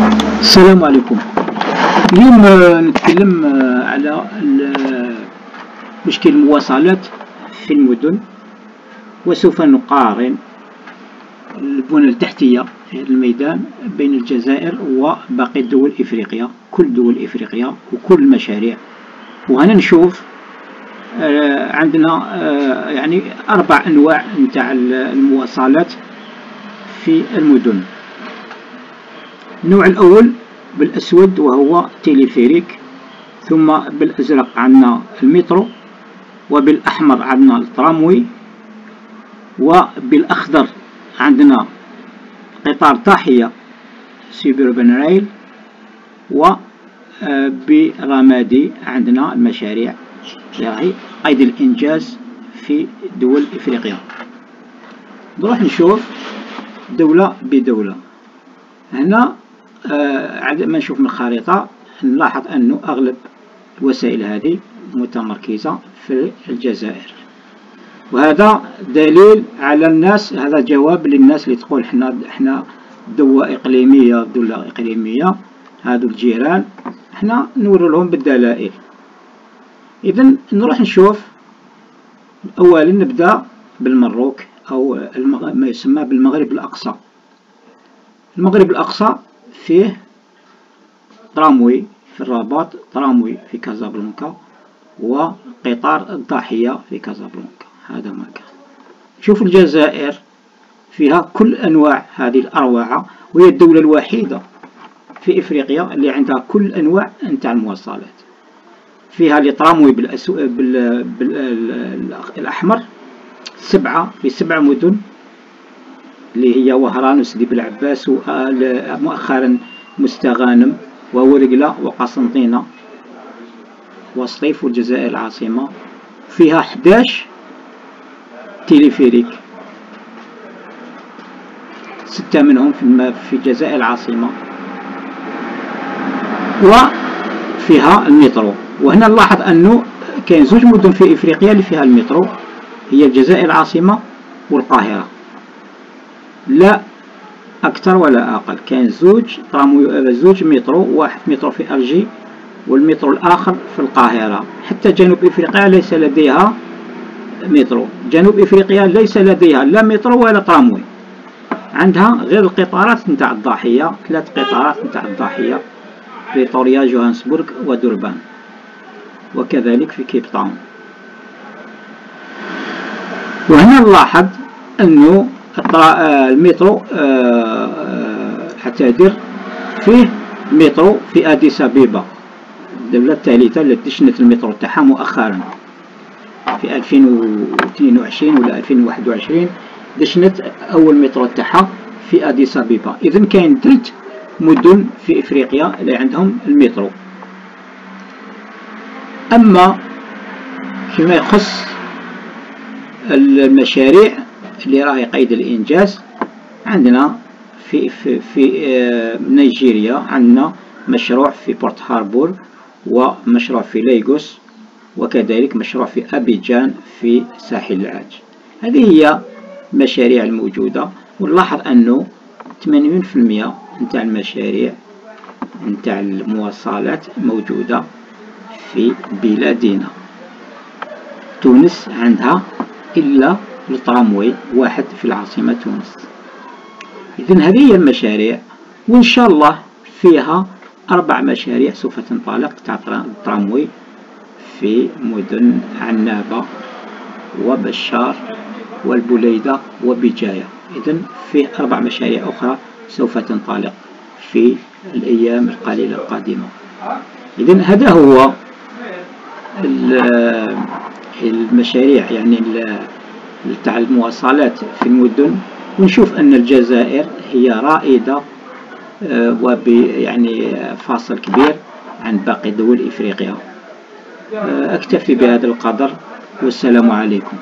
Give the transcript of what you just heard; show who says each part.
Speaker 1: السلام عليكم. اليوم نتكلم على مشكل المواصلات في المدن وسوف نقارن البنى التحتية في هذا الميدان بين الجزائر وباقي دول إفريقيا كل دول إفريقيا وكل المشاريع. وهنا نشوف آه، عندنا آه، يعني أربع أنواع نتاع المواصلات في المدن. النوع الأول بالأسود وهو تيليفيريك ثم بالأزرق عندنا المترو وبالأحمر عندنا التراموي وبالأخضر عندنا قطار ضاحية suburban rail وبرمادي عندنا المشاريع. اللي راهي قيد الإنجاز في دول إفريقيا. نروح نشوف دولة بدولة. هنا آه عندما نشوف من الخريطة نلاحظ أنه أغلب الوسائل هذه متمركزة في الجزائر وهذا دليل على الناس هذا جواب للناس اللي تقول إحنا إحنا دولة إقليمية دولة إقليمية هذو الجيران إحنا نوري لهم بالدلائل إذا نروح نشوف أولا نبدأ بالمروك أو. ما يسمى بالمغرب الأقصى المغرب الأقصى فيه تراموي في الرباط تراموي في كازابلانكا وقطار الضاحية في كازابلانكا. هذا ما كان. شوف الجزائر فيها كل أنواع هذه الأروعة وهي الدولة الوحيدة في إفريقيا اللي عندها كل أنواع نتاع المواصلات. فيها التراموي بالأسو... بال... بالأحمر سبعة في سبع مدن اللي هي وهران وسيدي بالعباس ومؤخرا مستغانم وورقلة وقسنطينة وسطيف والجزائر العاصمة. فيها 11 تيليفيريك ستة منهم في في الجزائر العاصمة. وفيها المترو. وهنا نلاحظ أنه كاين زوج مدن في إفريقيا اللي فيها المترو. هي الجزائر العاصمة والقاهرة. لا أكثر ولا أقل. كاين زوج طرامو زوج مترو واحد مترو في ألجي والمترو الآخر في القاهرة. حتى جنوب إفريقيا ليس لديها مترو. جنوب إفريقيا ليس لديها لا مترو ولا تراموي عندها غير القطارات نتاع الضاحية ثلاث قطارات نتاع الضاحية بريطوريا جوهانسبورغ ودربان وكذلك في كيب تاون. وهنا نلاحظ أنه المترو اعتذر فيه مترو في أديس أبابا. الدولة الثالثة التي دشنت المترو تاعها مؤخرا. في 2022 ولا 2021 دشنت أول مترو تاعها في أديس أبيبا. إذا كاين ثلاث مدن في إفريقيا اللي عندهم المترو. أما فيما يخص المشاريع اللي راهي قيد الإنجاز عندنا في في في آه، نيجيريا عندنا مشروع في بورت هاركورت ومشروع في ليغوس وكذلك مشروع في أبيجان في ساحل العاج. هذه هي المشاريع الموجودة ونلاحظ أنه 80% نتاع المشاريع نتاع المواصلات موجودة في بلادنا. تونس عندها إلا التراموي واحد في العاصمة تونس. إذن هذه هي المشاريع وإن شاء الله فيها أربع مشاريع سوف تنطلق تاع التراموي في مدن عنابة وبشار والبليدة وبجاية. إذن فيه أربع مشاريع أخرى سوف تنطلق في الأيام القليلة القادمة. إذن هذا هو المشاريع يعني تاع المواصلات في المدن. ونشوف أن الجزائر هي رائدة آه، وب يعني فاصل كبير عن باقي دول إفريقيا. آه، أكتفي بهذا القدر والسلام عليكم.